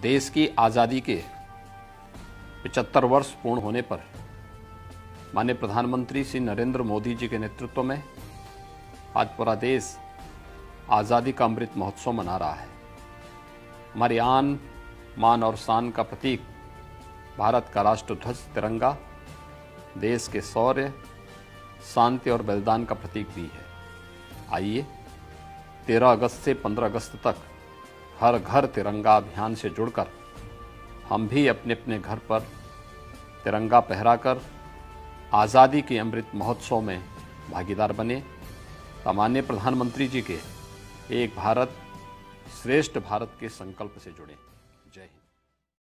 देश की आज़ादी के 75 वर्ष पूर्ण होने पर माननीय प्रधानमंत्री श्री नरेंद्र मोदी जी के नेतृत्व में आज पूरा देश आज़ादी का अमृत महोत्सव मना रहा है। हमारी आन, मान और शान का प्रतीक भारत का राष्ट्रध्वज तिरंगा, देश के शौर्य, शांति और बलिदान का प्रतीक भी है। आइए 13 अगस्त से 15 अगस्त तक हर घर तिरंगा अभियान से जुड़कर, हम भी अपने अपने घर पर तिरंगा पहराकर, आज़ादी के अमृत महोत्सव में भागीदार बने। सामान्य प्रधानमंत्री जी के एक भारत, श्रेष्ठ भारत के संकल्प से जुड़े। जय हिंद।